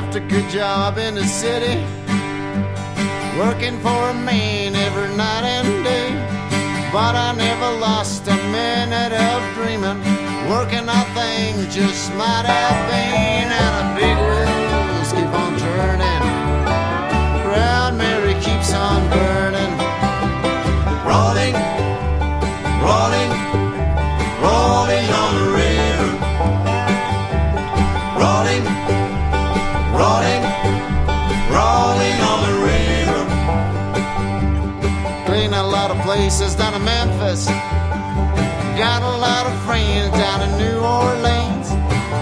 left a good job in the city, working for a man every night and day. But I never lost a minute of dreaming, working on things just might have been, and the big places down in Memphis. Got a lot of friends down in New Orleans.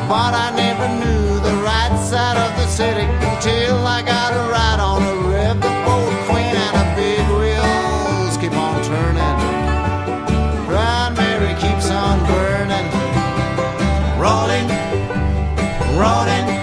But I never knew the right side of the city until I got a ride on a riverboat queen and the big wheels keep on turning. Proud Mary keeps on burning. Rolling, rolling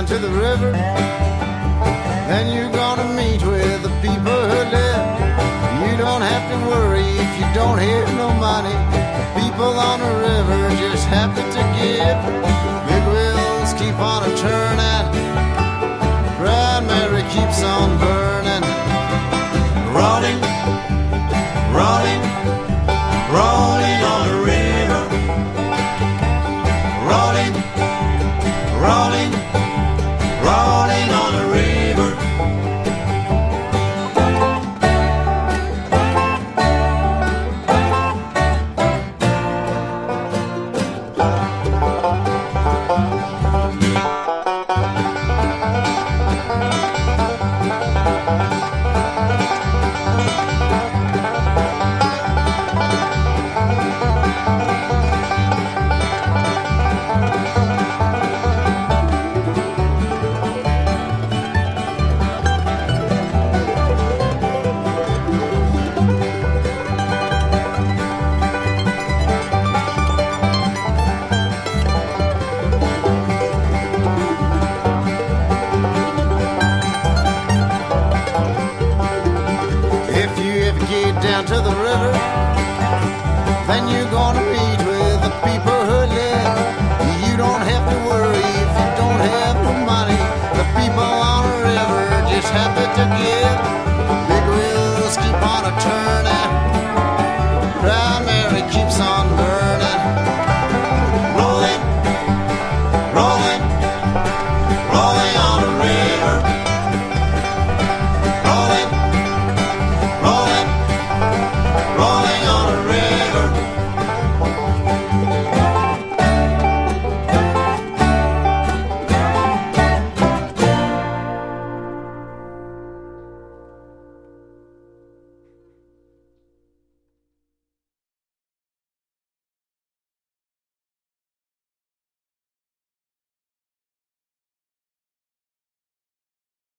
down to the river. Then you're gonna meet with the people who live. You don't have to worry if you don't have no money. The people on the river just happy to give. Wrong.